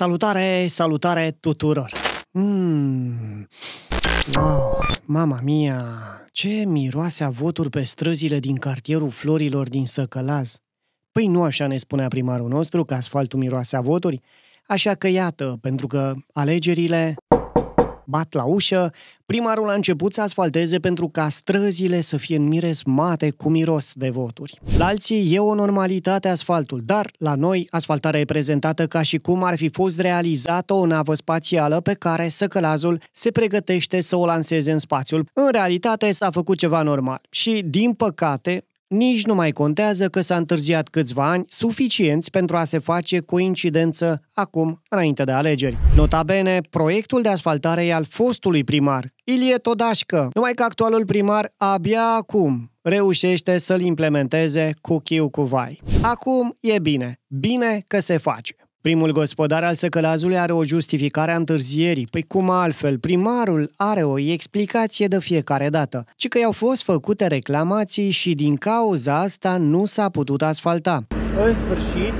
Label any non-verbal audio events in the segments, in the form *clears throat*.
Salutare, salutare tuturor! Mm. Wow, mama mia, ce miroase avoturi pe străzile din cartierul Florilor din Săcălaz. Păi nu așa ne spunea primarul nostru că asfaltul miroase avoturi? Așa că iată, pentru că alegerile bat la ușă, primarul a început să asfalteze pentru ca străzile să fie înmiresmate cu miros de voturi. La alții e o normalitate asfaltul, dar la noi asfaltarea e prezentată ca și cum ar fi fost realizată o navă spațială pe care săcălazul se pregătește să o lanseze în spațiul. În realitate s-a făcut ceva normal și, din păcate, nici nu mai contează că s-a întârziat câțiva ani suficienți pentru a se face cu incidență acum, înainte de alegeri. Nota bene, proiectul de asfaltare e al fostului primar, Ilie Todașcă, numai că actualul primar abia acum reușește să-l implementeze cu chiu cu vai. Acum e bine, bine că se face. Primul gospodar al săcălazului are o justificare a întârzierii. Păi cum altfel? Primarul are o explicație de fiecare dată, ci că i-au fost făcute reclamații și din cauza asta nu s-a putut asfalta. În sfârșit,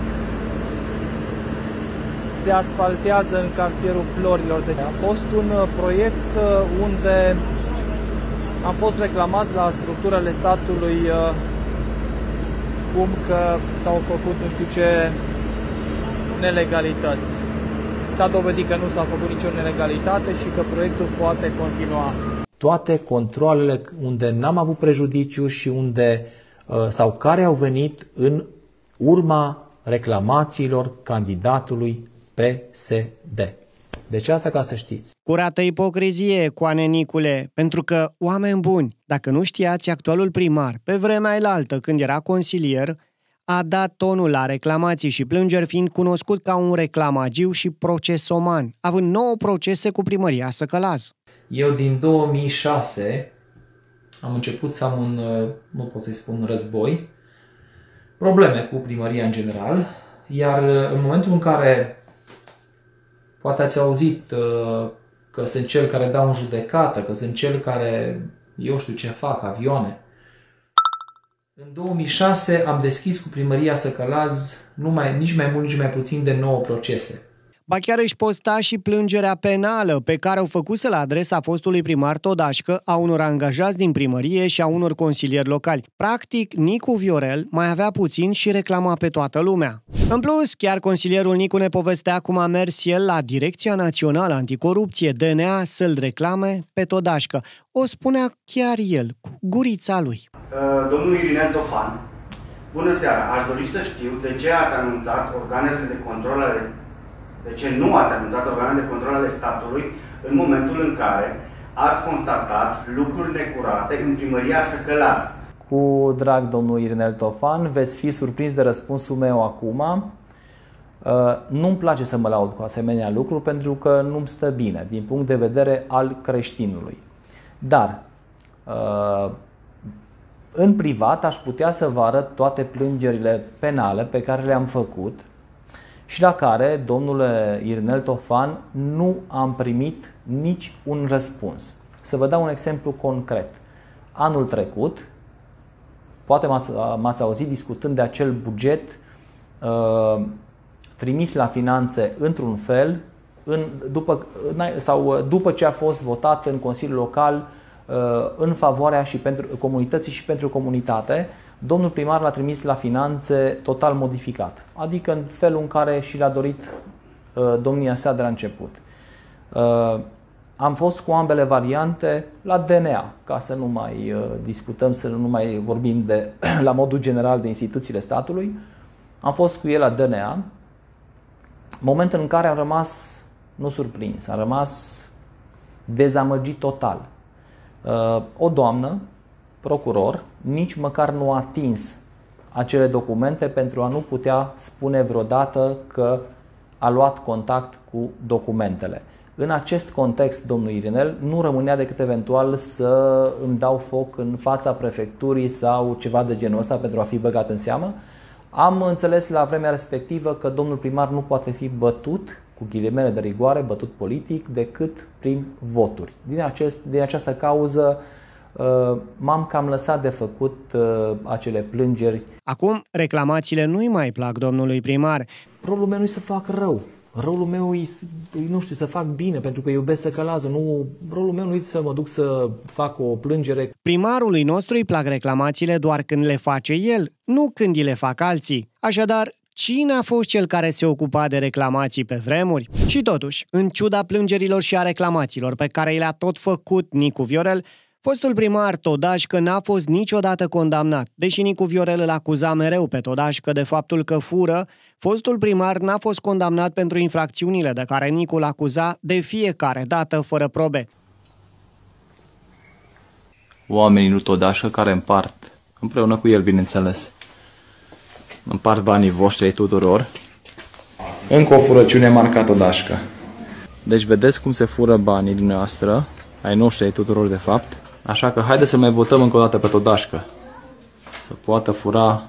se asfaltează în cartierul Florilor. Deci a fost un uh, proiect uh, unde am fost reclamați la structurile statului uh, cum că s-au făcut nu știu ce nelegalități. S-a dovedit că nu s-a făcut nicio nelegalitate și că proiectul poate continua. Toate controlele unde n-am avut prejudiciu și unde uh, sau care au venit în urma reclamațiilor candidatului PSD. Deci asta ca să știți. Curată ipocrizie, Coane Nicule, pentru că, oameni buni, dacă nu știați actualul primar, pe vremea elaltă, când era consilier, a dat tonul la reclamații și plângeri fiind cunoscut ca un reclamagiu și procesoman, având nouă procese cu primăria Săcălaz. Eu din 2006 am început să am un, nu pot să-i spun război, probleme cu primăria în general, iar în momentul în care poate ați auzit uh, că sunt cel care dau în judecată, că sunt cel care eu știu ce fac, avioane, în 2006 am deschis cu primăria Săcălaz numai, nici mai mult, nici mai puțin de 9 procese. Ba chiar își posta și plângerea penală pe care au făcut la adresa fostului primar Todașcă, a unor angajați din primărie și a unor consilieri locali. Practic, Nicu Viorel mai avea puțin și reclama pe toată lumea. În plus, chiar consilierul Nicu ne povestea cum a mers el la Direcția Națională Anticorupție DNA să-l reclame pe Todașcă. O spunea chiar el, cu gurița lui. Uh, domnul Irinel Tofan, bună seara! Aș dori să știu de ce ați anunțat organele de control ale de ce nu ați anunțat organele de control ale statului în momentul în care ați constatat lucruri necurate în primăria Săcălaz? Cu drag domnul Irinel Tofan, veți fi surprins de răspunsul meu acum. Uh, nu-mi place să mă laud cu asemenea lucruri pentru că nu-mi stă bine din punct de vedere al creștinului. Dar uh, în privat aș putea să vă arăt toate plângerile penale pe care le-am făcut și la care, domnule Irnel Tofan, nu am primit nici un răspuns. Să vă dau un exemplu concret. Anul trecut, poate m-ați, m-ați auzit discutând de acel buget uh, trimis la finanțe într-un fel, în, după, sau după ce a fost votat în Consiliul Local uh, în favoarea și pentru comunității și pentru comunitate, domnul primar l-a trimis la finanțe total modificat, adică în felul în care și l-a dorit uh, domnia sa de la început. Uh, am fost cu ambele variante la DNA, ca să nu mai uh, discutăm, să nu mai vorbim de, *clears throat* la modul general de instituțiile statului. Am fost cu el la DNA, momentul în care am rămas, nu surprins, am rămas dezamăgit total. Uh, o doamnă procuror nici măcar nu a atins acele documente pentru a nu putea spune vreodată că a luat contact cu documentele. În acest context, domnul Irinel, nu rămânea decât eventual să îmi dau foc în fața prefecturii sau ceva de genul ăsta pentru a fi băgat în seamă. Am înțeles la vremea respectivă că domnul primar nu poate fi bătut, cu ghilimele de rigoare, bătut politic, decât prin voturi. Din, acest, din această cauză, Uh, m-am cam lăsat de făcut uh, acele plângeri. Acum, reclamațiile nu-i mai plac domnului primar. Rolul meu nu să fac rău. Rolul meu e, nu știu, să fac bine, pentru că iubesc să călază. Nu, rolul meu nu e să mă duc să fac o plângere. Primarului nostru îi plac reclamațiile doar când le face el, nu când îi le fac alții. Așadar, Cine a fost cel care se ocupa de reclamații pe vremuri? Și totuși, în ciuda plângerilor și a reclamațiilor pe care le-a tot făcut Nicu Viorel, Fostul primar Todașcă n-a fost niciodată condamnat, deși Nicu Viorel îl acuza mereu pe Todașcă de faptul că fură, fostul primar n-a fost condamnat pentru infracțiunile de care Nicu l acuza de fiecare dată fără probe. Oamenii lui Todașcă care împart, împreună cu el, bineînțeles, împart banii voștri tuturor. Încă o furăciune marcată Todașcă. Deci vedeți cum se fură banii dumneavoastră, ai noștri, ai tuturor de fapt. Așa că haide să mai votăm încă o dată pe Todașcă. Să poată fura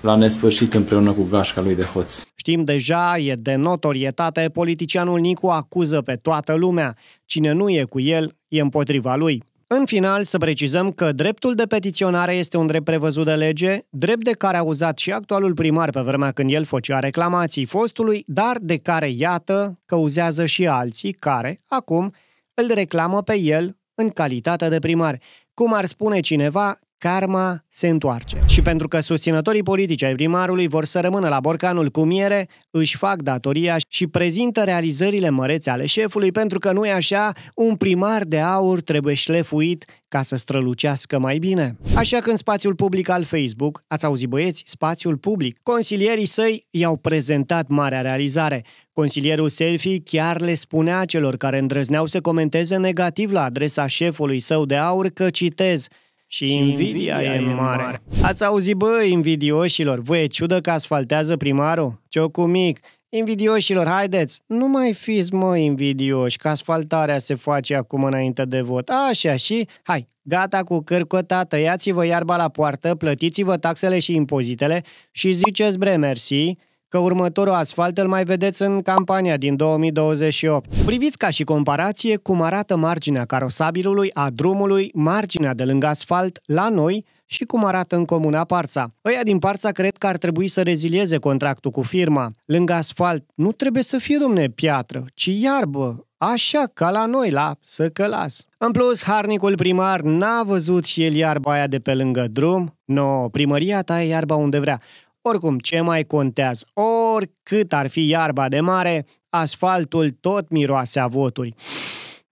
la nesfârșit împreună cu gașca lui de hoț. Știm deja, e de notorietate, politicianul Nicu acuză pe toată lumea. Cine nu e cu el, e împotriva lui. În final, să precizăm că dreptul de petiționare este un drept prevăzut de lege, drept de care a uzat și actualul primar pe vremea când el făcea reclamații fostului, dar de care, iată, căuzează și alții care, acum, îl reclamă pe el în calitate de primar. Cum ar spune cineva, karma se întoarce. Și pentru că susținătorii politici ai primarului vor să rămână la borcanul cu miere, își fac datoria și prezintă realizările mărețe ale șefului, pentru că nu e așa, un primar de aur trebuie șlefuit ca să strălucească mai bine. Așa că în spațiul public al Facebook, ați auzit băieți, spațiul public, consilierii săi i-au prezentat marea realizare. Consilierul selfie chiar le spunea celor care îndrăzneau să comenteze negativ la adresa șefului său de aur că, citez, și invidia e mare. Ați auzit, bă, invidioșilor, vă e ciudă că asfaltează primarul? Ciocu mic, Invidioșilor, haideți, nu mai fiți, mă, invidioși, că asfaltarea se face acum înainte de vot. Așa, și, hai, gata cu cârcota, tăiați-vă iarba la poartă, plătiți-vă taxele și impozitele și ziceți bre, mersi, că următorul asfalt îl mai vedeți în campania din 2028. Priviți ca și comparație cum arată marginea carosabilului a drumului, marginea de lângă asfalt, la noi și cum arată în comuna Parța. Ăia din Parța cred că ar trebui să rezilieze contractul cu firma. Lângă asfalt nu trebuie să fie, domne, piatră, ci iarbă, Așa ca la noi, la să călas. În plus, harnicul primar n-a văzut și el iarba aia de pe lângă drum. No, primăria ta e iarba unde vrea. Oricum, ce mai contează? Oricât ar fi iarba de mare, asfaltul tot miroase a voturi.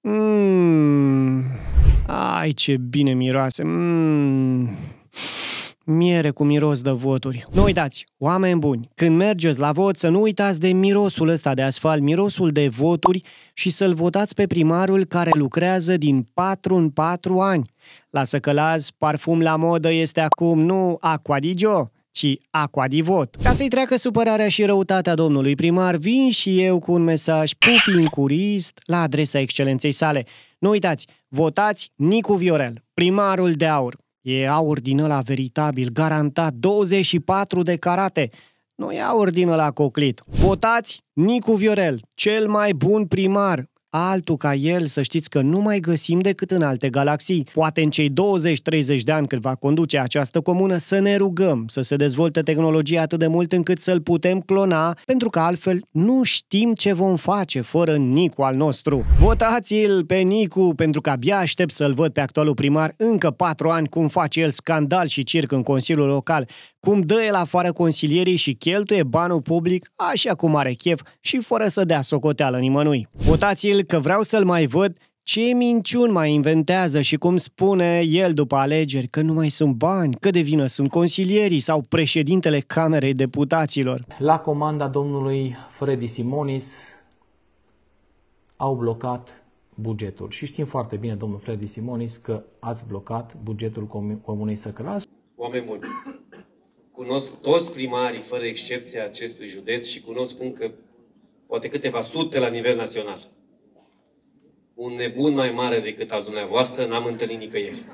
Mmm, ai ce bine miroase. Mmm, miere cu miros de voturi. Nu uitați, oameni buni, când mergeți la vot să nu uitați de mirosul ăsta de asfalt, mirosul de voturi și să-l votați pe primarul care lucrează din 4 în 4 ani. Lasă că las, parfum la modă este acum nu Aquadigio, ci aqua di vot. Ca să-i treacă supărarea și răutatea domnului primar, vin și eu cu un mesaj pupincurist la adresa excelenței sale. Nu uitați, votați Nicu Viorel, primarul de aur. E aur din ăla veritabil, garantat 24 de carate. Nu e aur din ăla coclit. Votați Nicu Viorel, cel mai bun primar, altul ca el, să știți că nu mai găsim decât în alte galaxii. Poate în cei 20-30 de ani cât va conduce această comună să ne rugăm să se dezvolte tehnologia atât de mult încât să-l putem clona, pentru că altfel nu știm ce vom face fără Nicu al nostru. Votați-l pe Nicu, pentru că abia aștept să-l văd pe actualul primar încă patru ani cum face el scandal și circ în Consiliul Local, cum dă el afară consilierii și cheltuie banul public așa cum are chef și fără să dea socoteală nimănui. Votați-l că vreau să-l mai văd ce minciuni mai inventează și cum spune el după alegeri că nu mai sunt bani, că de vină sunt consilierii sau președintele Camerei Deputaților. La comanda domnului Freddy Simonis au blocat bugetul. Și știm foarte bine, domnul Freddy Simonis, că ați blocat bugetul Comunei Săcălaș. Oameni buni, cunosc toți primarii, fără excepție, acestui județ și cunosc încă poate câteva sute la nivel național. Un nebun mai mare decât al dumneavoastră n-am întâlnit nicăieri.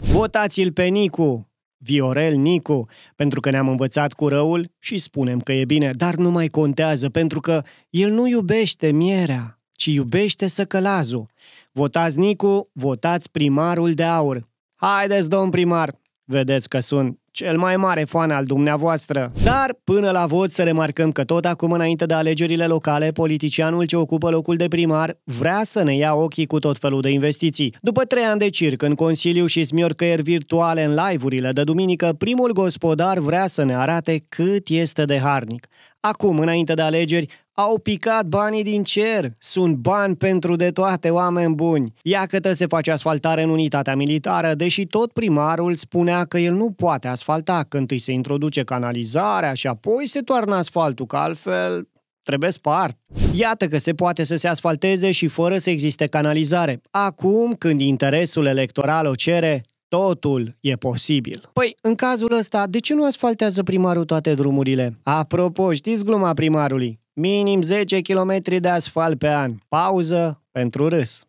Votați-l pe Nicu! Viorel Nicu, pentru că ne-am învățat cu răul și spunem că e bine, dar nu mai contează, pentru că el nu iubește mierea, ci iubește săcălazul. Votați Nicu, votați primarul de aur. Haideți, domn primar, Vedeți că sunt cel mai mare fan al dumneavoastră. Dar, până la vot, să remarcăm că tot acum, înainte de alegerile locale, politicianul ce ocupă locul de primar vrea să ne ia ochii cu tot felul de investiții. După trei ani de circ în Consiliu și smiorcăieri virtuale în live-urile de duminică, primul gospodar vrea să ne arate cât este de harnic. Acum, înainte de alegeri, au picat banii din cer. Sunt bani pentru de toate, oameni buni. Iată se face asfaltare în unitatea militară, deși tot primarul spunea că el nu poate asfalta, când întâi se introduce canalizarea și apoi se toarnă asfaltul, că altfel trebuie spart. Iată că se poate să se asfalteze și fără să existe canalizare. Acum, când interesul electoral o cere, Totul e posibil. Păi, în cazul ăsta, de ce nu asfaltează primarul toate drumurile? Apropo, știți gluma primarului? Minim 10 km de asfalt pe an. Pauză pentru râs.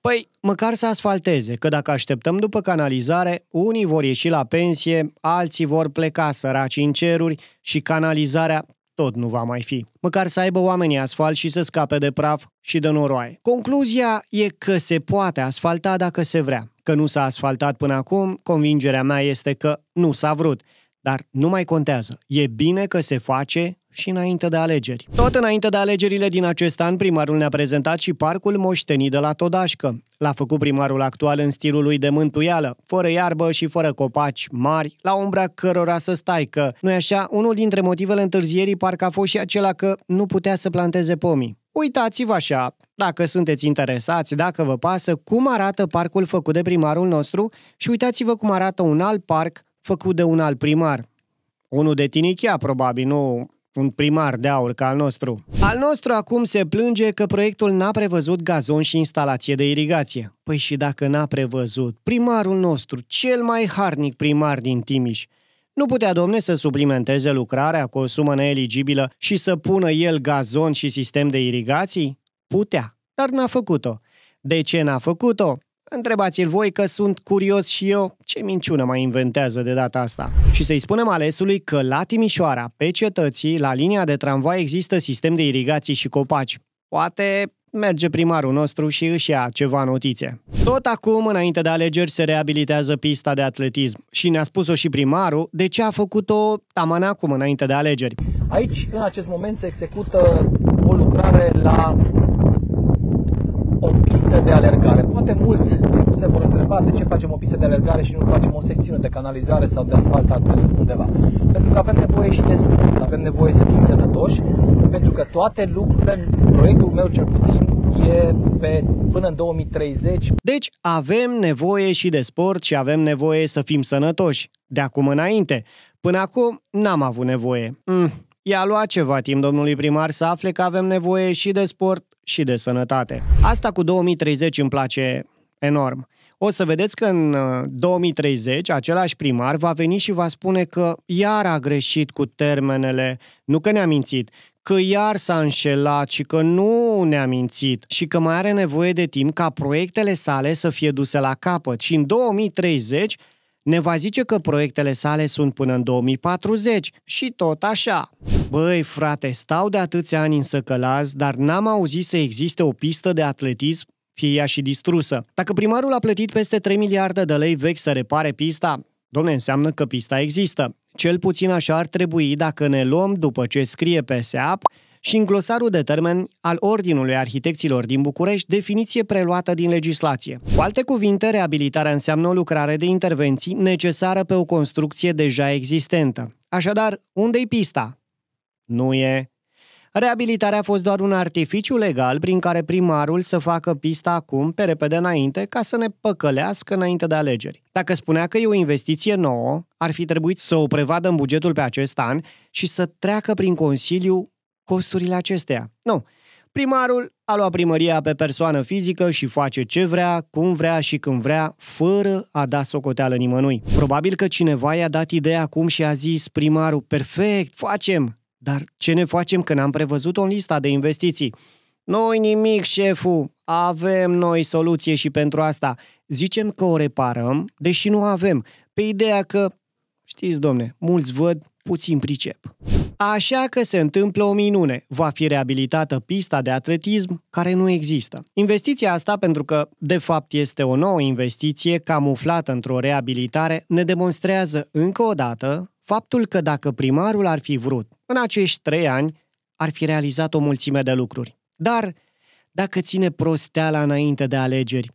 Păi, măcar să asfalteze, că dacă așteptăm după canalizare, unii vor ieși la pensie, alții vor pleca săraci în ceruri și canalizarea tot nu va mai fi. Măcar să aibă oamenii asfalt și să scape de praf și de noroaie. Concluzia e că se poate asfalta dacă se vrea. Că nu s-a asfaltat până acum, convingerea mea este că nu s-a vrut. Dar nu mai contează. E bine că se face și înainte de alegeri. Tot înainte de alegerile din acest an, primarul ne-a prezentat și parcul moștenit de la Todașcă. L-a făcut primarul actual în stilul lui de mântuială, fără iarbă și fără copaci mari, la umbra cărora să stai, că, nu așa, unul dintre motivele întârzierii parcă a fost și acela că nu putea să planteze pomii. Uitați-vă așa, dacă sunteți interesați, dacă vă pasă, cum arată parcul făcut de primarul nostru și uitați-vă cum arată un alt parc făcut de un alt primar. Unul de Tinichea, probabil, nu un primar de aur ca al nostru. Al nostru acum se plânge că proiectul n-a prevăzut gazon și instalație de irigație. Păi și dacă n-a prevăzut, primarul nostru, cel mai harnic primar din Timiș, nu putea, domne, să suplimenteze lucrarea cu o sumă neeligibilă și să pună el gazon și sistem de irigații? Putea, dar n-a făcut-o. De ce n-a făcut-o? Întrebați-l voi că sunt curios și eu ce minciună mai inventează de data asta. Și să-i spunem alesului că la Timișoara, pe cetății, la linia de tramvai există sistem de irigații și copaci. Poate merge primarul nostru și își ia ceva notițe. Tot acum, înainte de alegeri, se reabilitează pista de atletism și ne-a spus-o și primarul de ce a făcut-o taman acum, înainte de alegeri. Aici, în acest moment, se execută o lucrare la o pistă de alergare. Poate mulți se vor întreba de ce facem o pistă de alergare și nu facem o secțiune de canalizare sau de asfaltat undeva. Pentru că avem nevoie și de sport, avem nevoie să fim sănătoși, pentru că toate lucrurile, proiectul meu cel puțin, e pe, până în 2030. Deci avem nevoie și de sport și avem nevoie să fim sănătoși. De acum înainte. Până acum n-am avut nevoie. Mm, I-a luat ceva timp domnului primar să afle că avem nevoie și de sport și de sănătate. Asta cu 2030 îmi place enorm. O să vedeți că în 2030 uh, același primar va veni și va spune că iar a greșit cu termenele, nu că ne-a mințit, că iar s-a înșelat și că nu ne-a mințit și că mai are nevoie de timp ca proiectele sale să fie duse la capăt și în 2030 ne va zice că proiectele sale sunt până în 2040 și tot așa. Băi, frate, stau de atâția ani în Săcălaz, dar n-am auzit să existe o pistă de atletism fie ea și distrusă. Dacă primarul a plătit peste 3 miliarde de lei vechi să repare pista, domne, înseamnă că pista există. Cel puțin așa ar trebui dacă ne luăm după ce scrie pe SEAP și în glosarul de termeni al Ordinului Arhitecților din București, definiție preluată din legislație. Cu alte cuvinte, reabilitarea înseamnă o lucrare de intervenții necesară pe o construcție deja existentă. Așadar, unde-i pista? Nu e. Reabilitarea a fost doar un artificiu legal prin care primarul să facă pista acum, pe repede înainte, ca să ne păcălească înainte de alegeri. Dacă spunea că e o investiție nouă, ar fi trebuit să o prevadă în bugetul pe acest an și să treacă prin Consiliu costurile acesteia. Nu. Primarul a luat primăria pe persoană fizică și face ce vrea, cum vrea și când vrea, fără a da socoteală nimănui. Probabil că cineva i-a dat ideea acum și a zis primarul, perfect, facem. Dar ce ne facem când am prevăzut-o în lista de investiții? Noi nimic, șeful, avem noi soluție și pentru asta. Zicem că o reparăm, deși nu avem, pe ideea că, știți, domne, mulți văd, puțin pricep. Așa că se întâmplă o minune. Va fi reabilitată pista de atletism care nu există. Investiția asta, pentru că de fapt este o nouă investiție camuflată într-o reabilitare, ne demonstrează încă o dată faptul că dacă primarul ar fi vrut, în acești trei ani, ar fi realizat o mulțime de lucruri. Dar dacă ține prosteala înainte de alegeri,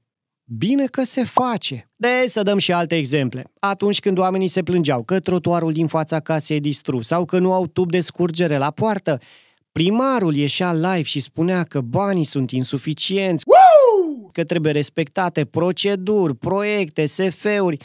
Bine că se face. De să dăm și alte exemple. Atunci când oamenii se plângeau că trotuarul din fața casei e distrus sau că nu au tub de scurgere la poartă, primarul ieșea live și spunea că banii sunt insuficienți, Woo! că trebuie respectate proceduri, proiecte, SF-uri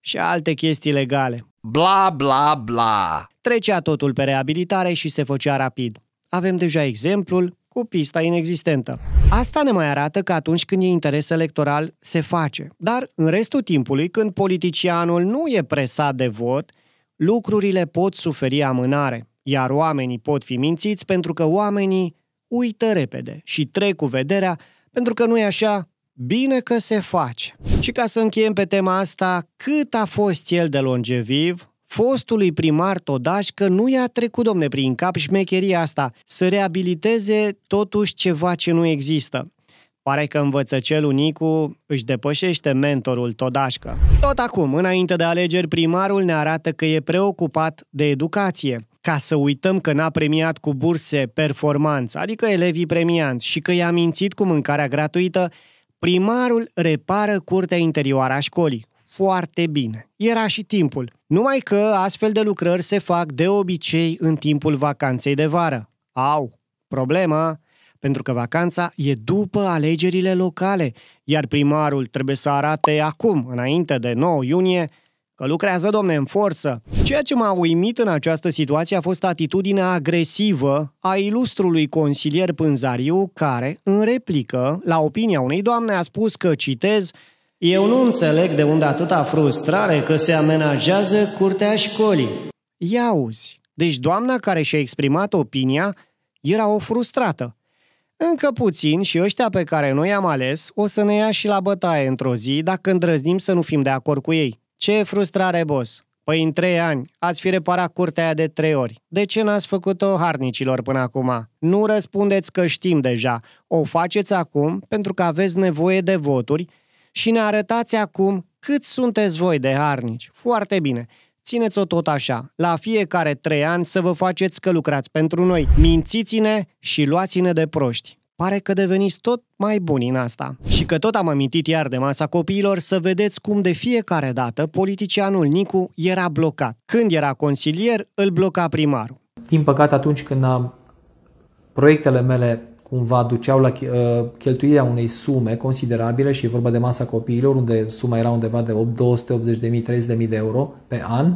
și alte chestii legale. Bla, bla, bla. Trecea totul pe reabilitare și se făcea rapid. Avem deja exemplul cu pista inexistentă. Asta ne mai arată că atunci când e interes electoral, se face. Dar în restul timpului, când politicianul nu e presat de vot, lucrurile pot suferi amânare, iar oamenii pot fi mințiți pentru că oamenii uită repede și trec cu vederea pentru că nu e așa, bine că se face. Și ca să încheiem pe tema asta, cât a fost el de longeviv, fostului primar Todaș că nu i-a trecut, domne, prin cap șmecheria asta, să reabiliteze totuși ceva ce nu există. Pare că învățăcelul Nicu își depășește mentorul Todașcă. Tot acum, înainte de alegeri, primarul ne arată că e preocupat de educație. Ca să uităm că n-a premiat cu burse performanță, adică elevii premianți, și că i-a mințit cu mâncarea gratuită, primarul repară curtea interioară a școlii foarte bine. Era și timpul. Numai că astfel de lucrări se fac de obicei în timpul vacanței de vară. Au, problema, pentru că vacanța e după alegerile locale, iar primarul trebuie să arate acum, înainte de 9 iunie, că lucrează, domne, în forță. Ceea ce m-a uimit în această situație a fost atitudinea agresivă a ilustrului consilier Pânzariu, care, în replică, la opinia unei doamne, a spus că, citez, eu nu înțeleg de unde atâta frustrare că se amenajează curtea școlii. Ia uzi, deci doamna care și-a exprimat opinia era o frustrată. Încă puțin și ăștia pe care noi am ales o să ne ia și la bătaie într-o zi dacă îndrăznim să nu fim de acord cu ei. Ce frustrare, boss! Păi în trei ani ați fi reparat curtea aia de trei ori. De ce n-ați făcut-o harnicilor până acum? Nu răspundeți că știm deja. O faceți acum pentru că aveți nevoie de voturi și ne arătați acum cât sunteți voi de harnici. Foarte bine. Țineți-o tot așa, la fiecare trei ani să vă faceți că lucrați pentru noi. Mințiți-ne și luați-ne de proști. Pare că deveniți tot mai buni în asta. Și că tot am amintit iar de masa copiilor să vedeți cum de fiecare dată politicianul Nicu era blocat. Când era consilier, îl bloca primarul. Din păcate, atunci când am proiectele mele cumva duceau la uh, cheltuirea unei sume considerabile și e vorba de masa copiilor, unde suma era undeva de 280.000-300.000 de euro pe an,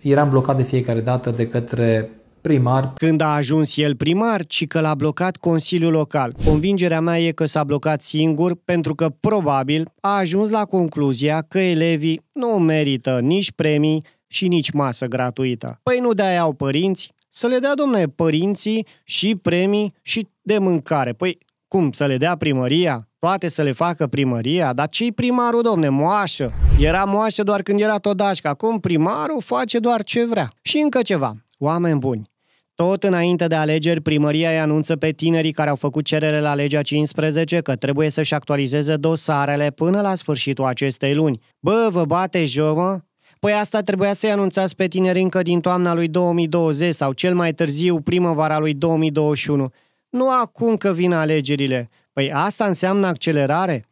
eram blocat de fiecare dată de către primar. Când a ajuns el primar, ci că l-a blocat Consiliul Local. Convingerea mea e că s-a blocat singur pentru că probabil a ajuns la concluzia că elevii nu merită nici premii și nici masă gratuită. Păi nu de-aia au părinți, să le dea, domnule, părinții și premii și de mâncare. Păi, cum, să le dea primăria? Toate să le facă primăria? Dar ce primarul, domne, moașă? Era moașă doar când era Todașca. Acum primarul face doar ce vrea. Și încă ceva. Oameni buni. Tot înainte de alegeri, primăria îi anunță pe tinerii care au făcut cerere la legea 15 că trebuie să-și actualizeze dosarele până la sfârșitul acestei luni. Bă, vă bate joc, mă? Păi asta trebuia să-i anunțați pe tineri încă din toamna lui 2020 sau cel mai târziu primăvara lui 2021. Nu acum că vin alegerile. Păi asta înseamnă accelerare?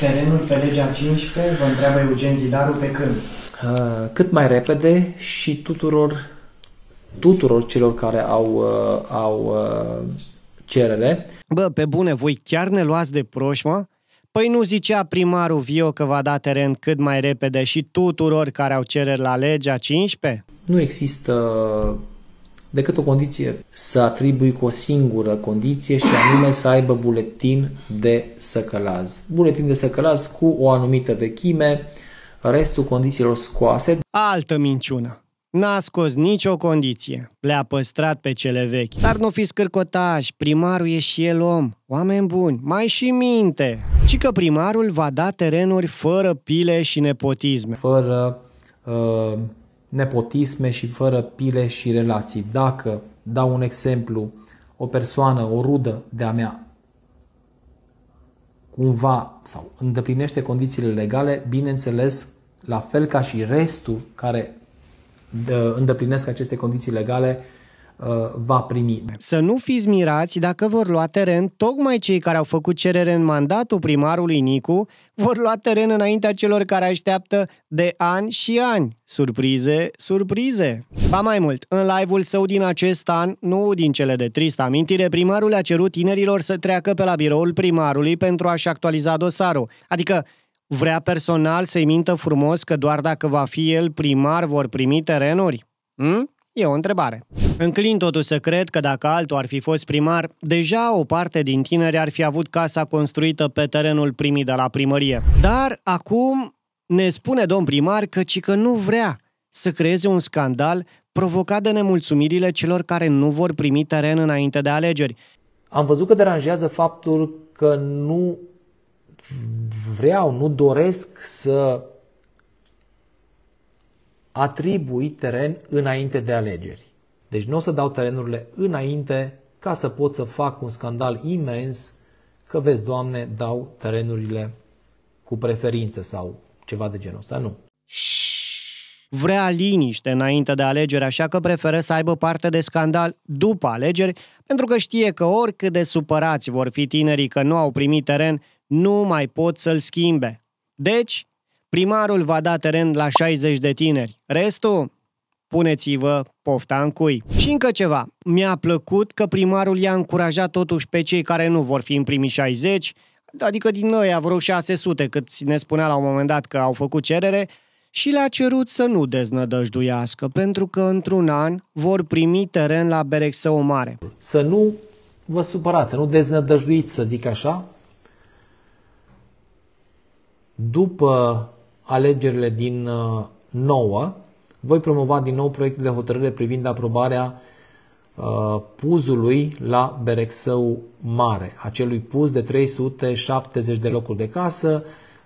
Terenul pe legea 15, vă întreabă Eugen Zidaru, pe când? Uh, cât mai repede și tuturor, tuturor celor care au, uh, au uh, cerere. Bă, pe bune, voi chiar ne luați de proști, mă? Păi nu zicea primarul Vio că va da teren cât mai repede și tuturor care au cereri la legea 15? Nu există decât o condiție să atribui cu o singură condiție și anume să aibă buletin de săcălaz. Buletin de săcălaz cu o anumită vechime, restul condițiilor scoase. Altă minciună. N-a scos nicio condiție. Le-a păstrat pe cele vechi. Dar nu fiți scârcotași, primarul e și el om. Oameni buni, mai și minte. Ci că primarul va da terenuri fără pile și nepotisme. Fără uh, nepotisme și fără pile și relații. Dacă, dau un exemplu, o persoană, o rudă de-a mea, cumva sau îndeplinește condițiile legale, bineînțeles, la fel ca și restul care îndeplinesc aceste condiții legale, Uh, va primi. Să nu fiți mirați dacă vor lua teren tocmai cei care au făcut cerere în mandatul primarului Nicu vor lua teren înaintea celor care așteaptă de ani și ani. Surprize, surprize! Ba mai mult, în live-ul său din acest an, nu din cele de trist amintire, primarul a cerut tinerilor să treacă pe la biroul primarului pentru a-și actualiza dosarul. Adică vrea personal să-i mintă frumos că doar dacă va fi el primar vor primi terenuri? Hm? E o întrebare. Înclin totuși să cred că dacă altul ar fi fost primar, deja o parte din tineri ar fi avut casa construită pe terenul primit de la primărie. Dar acum ne spune domn primar că ci că nu vrea să creeze un scandal provocat de nemulțumirile celor care nu vor primi teren înainte de alegeri. Am văzut că deranjează faptul că nu vreau, nu doresc să atribui teren înainte de alegeri. Deci nu o să dau terenurile înainte ca să pot să fac un scandal imens că, vezi, Doamne, dau terenurile cu preferință sau ceva de genul ăsta. Nu. Vrea liniște înainte de alegeri, așa că preferă să aibă parte de scandal după alegeri, pentru că știe că oricât de supărați vor fi tinerii că nu au primit teren, nu mai pot să-l schimbe. Deci, Primarul va da teren la 60 de tineri. Restul, puneți-vă pofta în cui. Și încă ceva. Mi-a plăcut că primarul i-a încurajat totuși pe cei care nu vor fi în primii 60, adică din noi a vreo 600, cât ne spunea la un moment dat că au făcut cerere, și le-a cerut să nu deznădăjduiască, pentru că într-un an vor primi teren la Berexău Mare. Să nu vă supărați, să nu deznădăjduiți, să zic așa. După alegerile din 9, uh, voi promova din nou proiectul de hotărâre privind aprobarea uh, puzului la Berexău Mare, acelui puz de 370 de locuri de casă.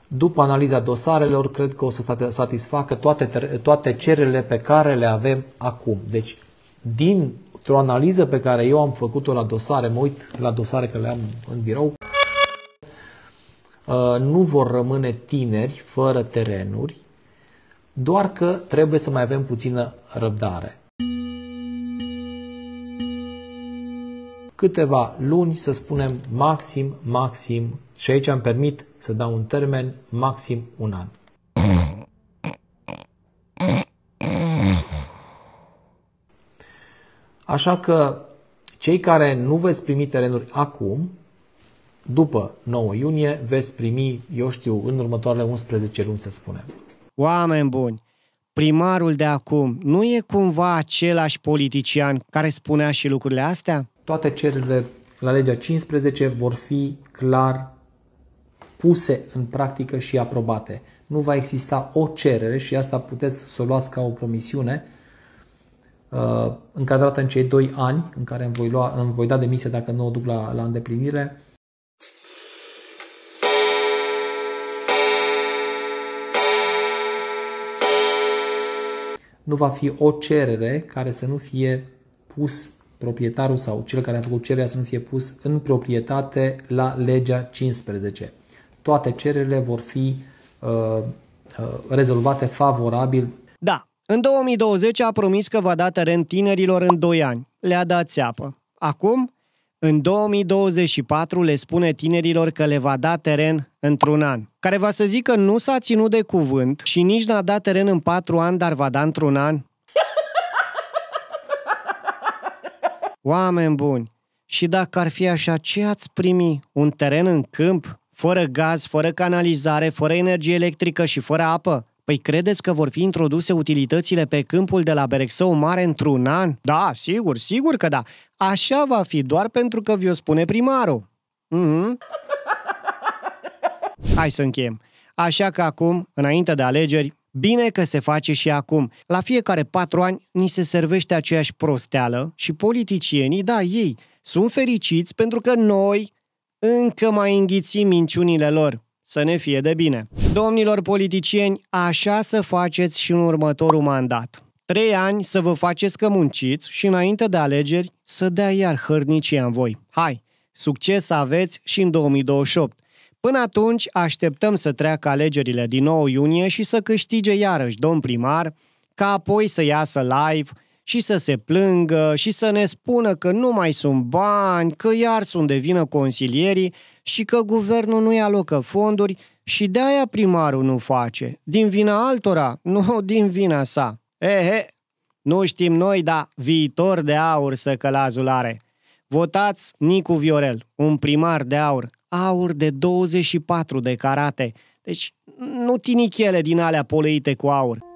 După analiza dosarelor, cred că o să satisfacă toate, toate cererile pe care le avem acum. Deci, din o analiză pe care eu am făcut-o la dosare, mă uit la dosare că le am în birou, Uh, nu vor rămâne tineri fără terenuri, doar că trebuie să mai avem puțină răbdare. Câteva luni, să spunem maxim, maxim, și aici îmi permit să dau un termen, maxim un an. Așa că cei care nu veți primi terenuri acum, după 9 iunie veți primi, eu știu, în următoarele 11 luni, să spunem. Oameni buni, primarul de acum nu e cumva același politician care spunea și lucrurile astea? Toate cererile la legea 15 vor fi clar puse în practică și aprobate. Nu va exista o cerere și asta puteți să o luați ca o promisiune uh, încadrată în cei 2 ani în care îmi voi, lua, îmi voi da demisia dacă nu o duc la, la îndeplinire nu va fi o cerere care să nu fie pus proprietarul sau cel care a făcut cererea să nu fie pus în proprietate la legea 15. Toate cererile vor fi uh, uh, rezolvate favorabil. Da, în 2020 a promis că va da teren tinerilor în 2 ani. Le-a dat țeapă. Acum în 2024 le spune tinerilor că le va da teren într-un an, care va să zică nu s-a ținut de cuvânt și nici n-a dat teren în patru ani, dar va da într-un an? Oameni buni, și dacă ar fi așa, ce ați primi? Un teren în câmp, fără gaz, fără canalizare, fără energie electrică și fără apă? Păi credeți că vor fi introduse utilitățile pe câmpul de la Berexău Mare într-un an? Da, sigur, sigur că da. Așa va fi doar pentru că vi-o spune primarul. Mm-hmm. Hai să încheiem. Așa că acum, înainte de alegeri, bine că se face și acum. La fiecare patru ani ni se servește aceeași prosteală și politicienii, da, ei, sunt fericiți pentru că noi încă mai înghițim minciunile lor. Să ne fie de bine. Domnilor politicieni, așa să faceți și în următorul mandat. Trei ani să vă faceți că munciți și înainte de alegeri să dea iar hărnicia în voi. Hai, succes să aveți și în 2028. Până atunci așteptăm să treacă alegerile din 9 iunie și să câștige iarăși domn primar, ca apoi să iasă live și să se plângă și să ne spună că nu mai sunt bani, că iar sunt de vină consilierii și că guvernul nu-i alocă fonduri și de-aia primarul nu face. Din vina altora, nu din vina sa. Ehe, nu știm noi, dar viitor de aur să călazul are. Votați Nicu Viorel, un primar de aur, aur de 24 de carate. Deci nu tinichele din alea poleite cu aur.